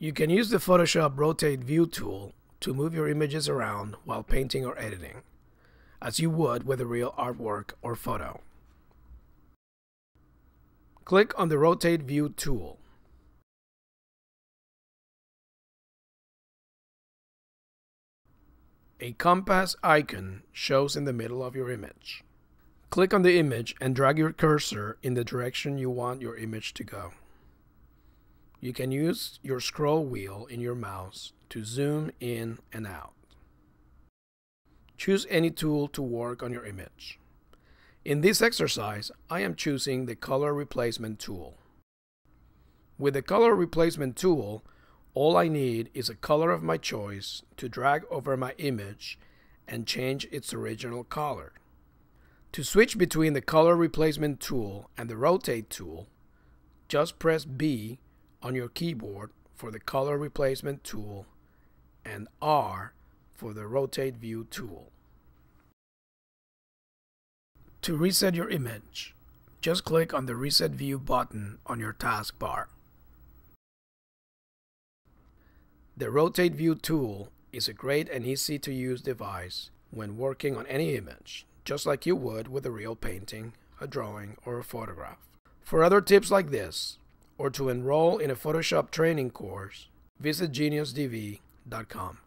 You can use the Photoshop Rotate View tool to move your images around while painting or editing, as you would with a real artwork or photo. Click on the Rotate View tool. A compass icon shows in the middle of your image. Click on the image and drag your cursor in the direction you want your image to go. You can use your scroll wheel in your mouse to zoom in and out. Choose any tool to work on your image. In this exercise, I am choosing the Color Replacement tool. With the Color Replacement tool, all I need is a color of my choice to drag over my image and change its original color. To switch between the Color Replacement tool and the Rotate tool, just press B on your keyboard for the Color Replacement tool and R for the Rotate View tool. To reset your image, just click on the Reset View button on your taskbar. The Rotate View tool is a great and easy to use device when working on any image, just like you would with a real painting, a drawing, or a photograph. For other tips like this, or to enroll in a Photoshop training course, visit geniusdv.com.